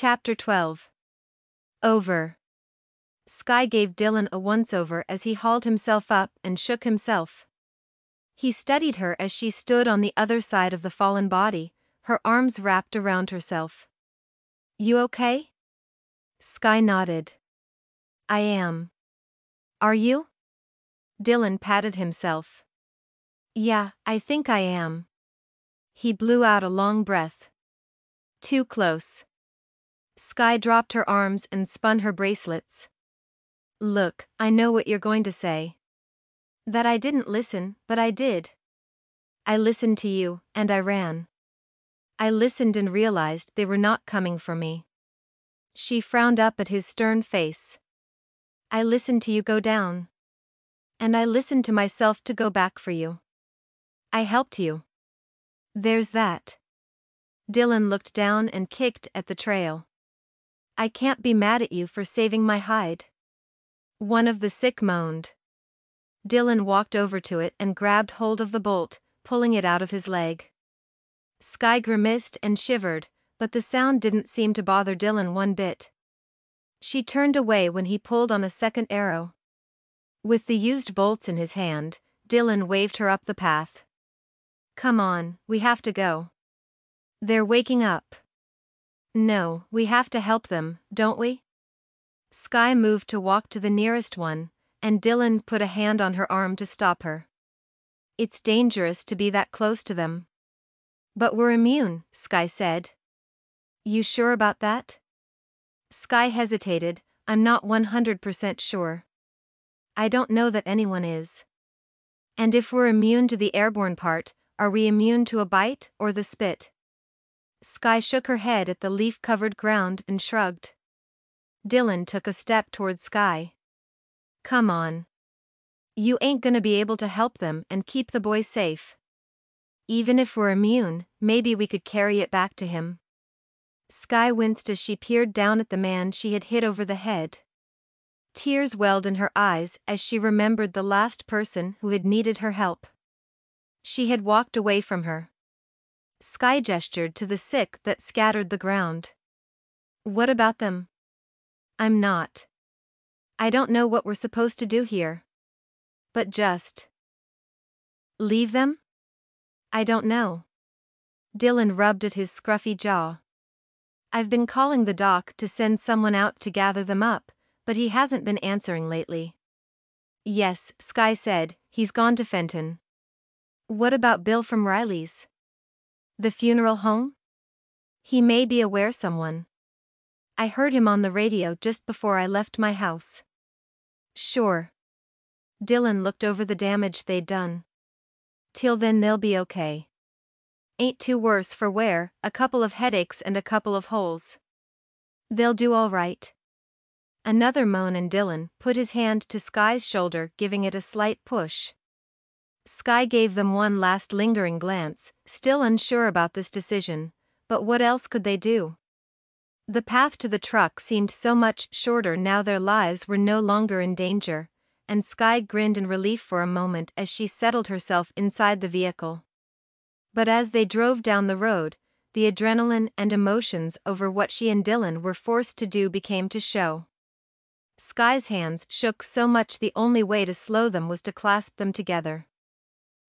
Chapter 12 Over. Sky gave Dylan a once over as he hauled himself up and shook himself. He studied her as she stood on the other side of the fallen body, her arms wrapped around herself. You okay? Sky nodded. I am. Are you? Dylan patted himself. Yeah, I think I am. He blew out a long breath. Too close. Sky dropped her arms and spun her bracelets. Look, I know what you're going to say. That I didn't listen, but I did. I listened to you, and I ran. I listened and realized they were not coming for me. She frowned up at his stern face. I listened to you go down. And I listened to myself to go back for you. I helped you. There's that. Dylan looked down and kicked at the trail. I can't be mad at you for saving my hide. One of the sick moaned. Dylan walked over to it and grabbed hold of the bolt, pulling it out of his leg. Sky grimaced and shivered, but the sound didn't seem to bother Dylan one bit. She turned away when he pulled on a second arrow. With the used bolts in his hand, Dylan waved her up the path. Come on, we have to go. They're waking up. No, we have to help them, don't we? Sky moved to walk to the nearest one, and Dylan put a hand on her arm to stop her. It's dangerous to be that close to them. But we're immune, Sky said. You sure about that? Sky hesitated, I'm not 100% sure. I don't know that anyone is. And if we're immune to the airborne part, are we immune to a bite or the spit? Sky shook her head at the leaf covered ground and shrugged. Dylan took a step toward Sky. Come on. You ain't gonna be able to help them and keep the boy safe. Even if we're immune, maybe we could carry it back to him. Sky winced as she peered down at the man she had hit over the head. Tears welled in her eyes as she remembered the last person who had needed her help. She had walked away from her. Sky gestured to the sick that scattered the ground. What about them? I'm not. I don't know what we're supposed to do here. But just. Leave them? I don't know. Dylan rubbed at his scruffy jaw. I've been calling the doc to send someone out to gather them up, but he hasn't been answering lately. Yes, Sky said, he's gone to Fenton. What about Bill from Riley's? The funeral home? He may be aware someone. I heard him on the radio just before I left my house. Sure. Dylan looked over the damage they'd done. Till then they'll be okay. Ain't too worse for wear, a couple of headaches and a couple of holes. They'll do all right. Another moan and Dylan put his hand to Sky's shoulder giving it a slight push. Sky gave them one last lingering glance, still unsure about this decision, but what else could they do? The path to the truck seemed so much shorter now their lives were no longer in danger, and Sky grinned in relief for a moment as she settled herself inside the vehicle. But as they drove down the road, the adrenaline and emotions over what she and Dylan were forced to do became to show. Sky's hands shook so much the only way to slow them was to clasp them together.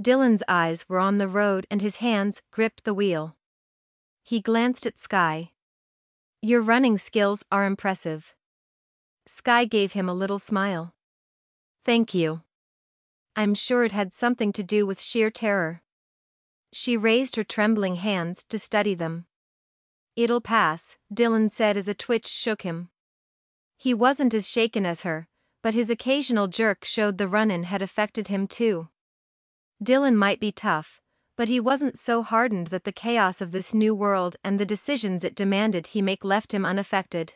Dylan's eyes were on the road and his hands gripped the wheel. He glanced at Sky. Your running skills are impressive. Sky gave him a little smile. Thank you. I'm sure it had something to do with sheer terror. She raised her trembling hands to study them. It'll pass, Dylan said as a twitch shook him. He wasn't as shaken as her, but his occasional jerk showed the run in had affected him too. Dylan might be tough, but he wasn't so hardened that the chaos of this new world and the decisions it demanded he make left him unaffected.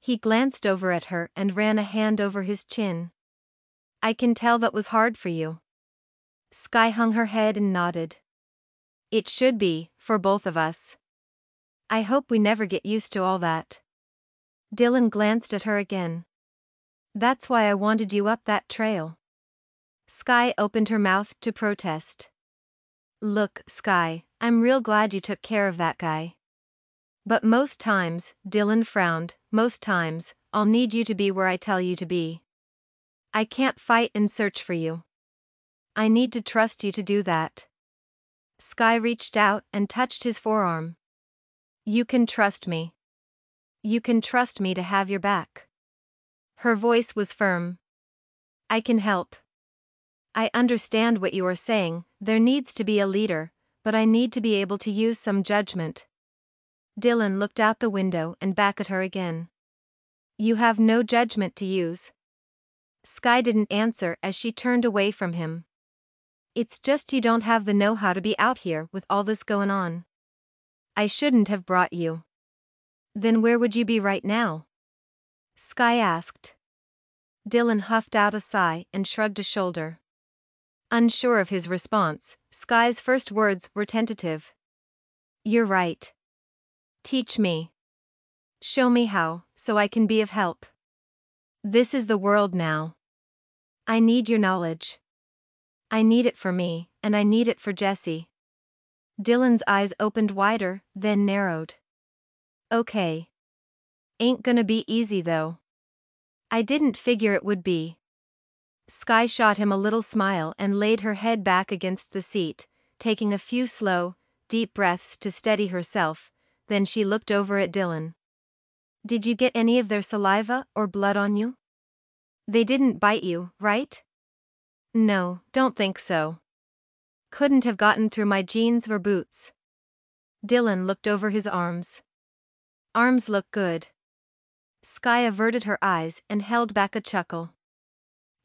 He glanced over at her and ran a hand over his chin. I can tell that was hard for you. Sky hung her head and nodded. It should be, for both of us. I hope we never get used to all that. Dylan glanced at her again. That's why I wanted you up that trail. Sky opened her mouth to protest. Look, Sky, I'm real glad you took care of that guy. But most times, Dylan frowned, most times, I'll need you to be where I tell you to be. I can't fight and search for you. I need to trust you to do that. Sky reached out and touched his forearm. You can trust me. You can trust me to have your back. Her voice was firm. I can help. I understand what you are saying, there needs to be a leader, but I need to be able to use some judgment. Dylan looked out the window and back at her again. You have no judgment to use. Sky didn't answer as she turned away from him. It's just you don't have the know how to be out here with all this going on. I shouldn't have brought you. Then where would you be right now? Sky asked. Dylan huffed out a sigh and shrugged a shoulder. Unsure of his response, Sky's first words were tentative. You're right. Teach me. Show me how, so I can be of help. This is the world now. I need your knowledge. I need it for me, and I need it for Jesse. Dylan's eyes opened wider, then narrowed. Okay. Ain't gonna be easy though. I didn't figure it would be. Sky shot him a little smile and laid her head back against the seat, taking a few slow, deep breaths to steady herself, then she looked over at Dylan. Did you get any of their saliva or blood on you? They didn't bite you, right? No, don't think so. Couldn't have gotten through my jeans or boots. Dylan looked over his arms. Arms look good. Sky averted her eyes and held back a chuckle.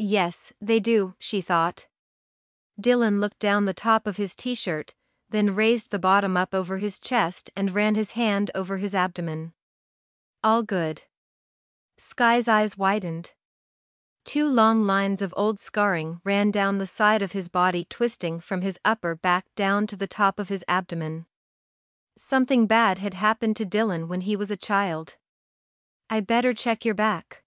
Yes, they do, she thought. Dylan looked down the top of his t shirt, then raised the bottom up over his chest and ran his hand over his abdomen. All good. Sky's eyes widened. Two long lines of old scarring ran down the side of his body, twisting from his upper back down to the top of his abdomen. Something bad had happened to Dylan when he was a child. I better check your back.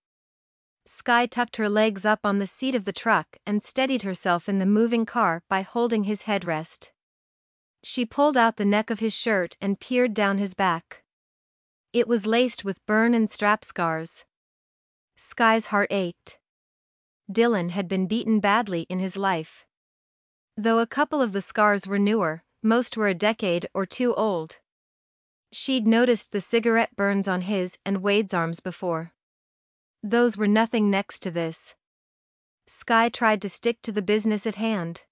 Sky tucked her legs up on the seat of the truck and steadied herself in the moving car by holding his headrest. She pulled out the neck of his shirt and peered down his back. It was laced with burn and strap scars. Sky's heart ached. Dylan had been beaten badly in his life. Though a couple of the scars were newer, most were a decade or two old. She'd noticed the cigarette burns on his and Wade's arms before. Those were nothing next to this. Sky tried to stick to the business at hand.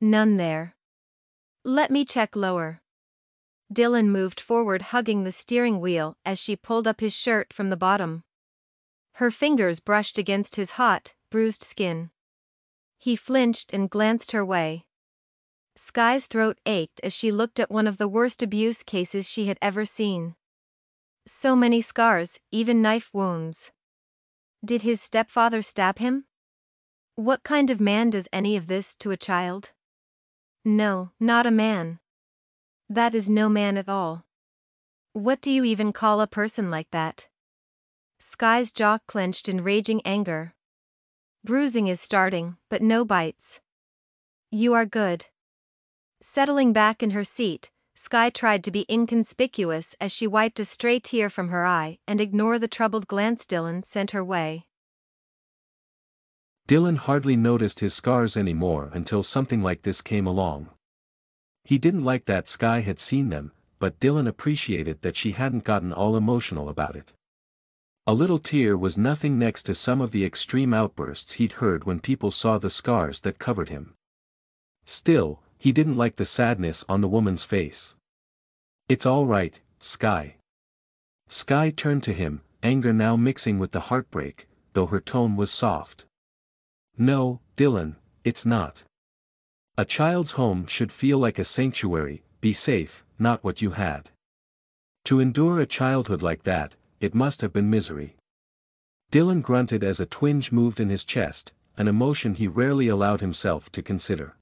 None there. Let me check lower. Dylan moved forward, hugging the steering wheel as she pulled up his shirt from the bottom. Her fingers brushed against his hot, bruised skin. He flinched and glanced her way. Sky's throat ached as she looked at one of the worst abuse cases she had ever seen. So many scars, even knife wounds. Did his stepfather stab him? What kind of man does any of this to a child? No, not a man. That is no man at all. What do you even call a person like that? Sky's jaw clenched in raging anger. Bruising is starting, but no bites. You are good. Settling back in her seat, Sky tried to be inconspicuous as she wiped a stray tear from her eye and ignore the troubled glance Dylan sent her way. Dylan hardly noticed his scars anymore until something like this came along. He didn't like that Sky had seen them, but Dylan appreciated that she hadn't gotten all emotional about it. A little tear was nothing next to some of the extreme outbursts he'd heard when people saw the scars that covered him. Still, he didn't like the sadness on the woman's face. It's all right, Sky. Sky turned to him, anger now mixing with the heartbreak, though her tone was soft. No, Dylan, it's not. A child's home should feel like a sanctuary, be safe, not what you had. To endure a childhood like that, it must have been misery. Dylan grunted as a twinge moved in his chest, an emotion he rarely allowed himself to consider.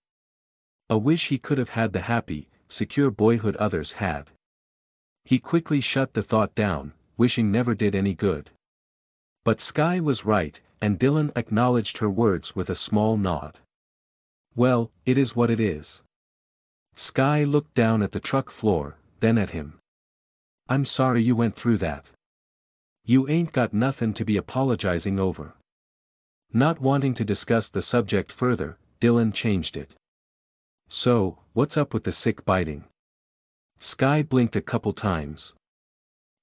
A wish he could have had the happy, secure boyhood others had. He quickly shut the thought down, wishing never did any good. But Sky was right, and Dylan acknowledged her words with a small nod. Well, it is what it is. Sky looked down at the truck floor, then at him. I'm sorry you went through that. You ain't got nothin' to be apologizing over. Not wanting to discuss the subject further, Dylan changed it. So, what's up with the sick biting? Sky blinked a couple times.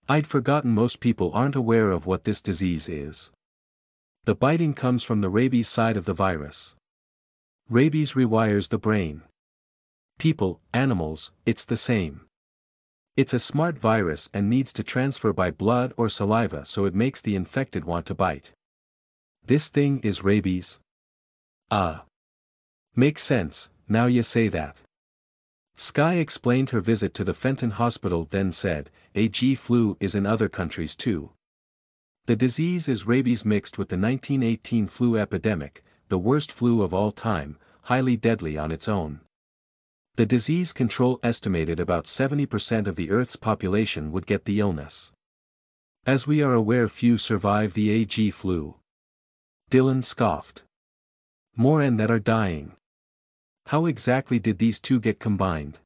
I'd forgotten most people aren't aware of what this disease is. The biting comes from the rabies side of the virus. Rabies rewires the brain. People, animals, it's the same. It's a smart virus and needs to transfer by blood or saliva so it makes the infected want to bite. This thing is rabies? Ah. Makes sense, now you say that. Sky explained her visit to the Fenton Hospital then said, AG flu is in other countries too. The disease is rabies mixed with the 1918 flu epidemic, the worst flu of all time, highly deadly on its own. The disease control estimated about 70% of the Earth's population would get the illness. As we are aware few survive the AG flu. Dylan scoffed. More and that are dying. How exactly did these two get combined?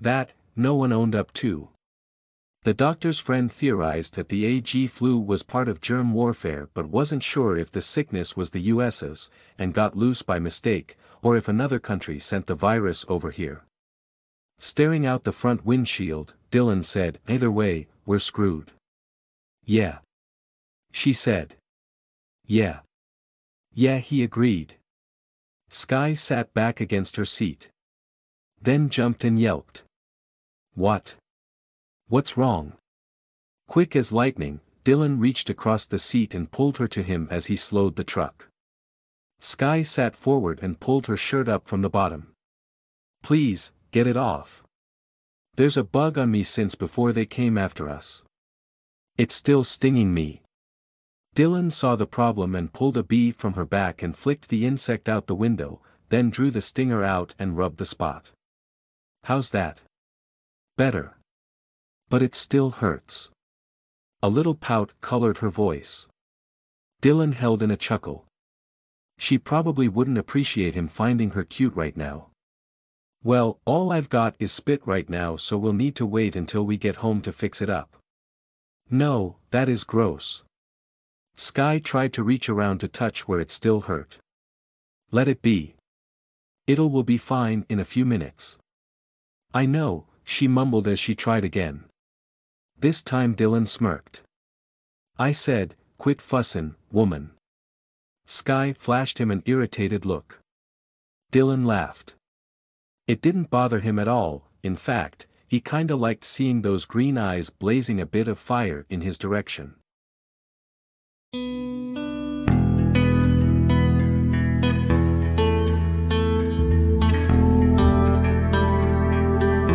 That, no one owned up to. The doctor's friend theorized that the AG flu was part of germ warfare but wasn't sure if the sickness was the US's, and got loose by mistake, or if another country sent the virus over here. Staring out the front windshield, Dylan said, Either way, we're screwed. Yeah. She said. Yeah. Yeah he agreed. Sky sat back against her seat. Then jumped and yelped. What? What's wrong? Quick as lightning, Dylan reached across the seat and pulled her to him as he slowed the truck. Sky sat forward and pulled her shirt up from the bottom. Please, get it off. There's a bug on me since before they came after us. It's still stinging me. Dylan saw the problem and pulled a bee from her back and flicked the insect out the window, then drew the stinger out and rubbed the spot. How's that? Better. But it still hurts. A little pout colored her voice. Dylan held in a chuckle. She probably wouldn't appreciate him finding her cute right now. Well, all I've got is spit right now so we'll need to wait until we get home to fix it up. No, that is gross. Sky tried to reach around to touch where it still hurt. Let it be. It'll will be fine in a few minutes. I know, she mumbled as she tried again. This time Dylan smirked. I said, quit fussin', woman. Sky flashed him an irritated look. Dylan laughed. It didn't bother him at all, in fact, he kinda liked seeing those green eyes blazing a bit of fire in his direction. Thank you.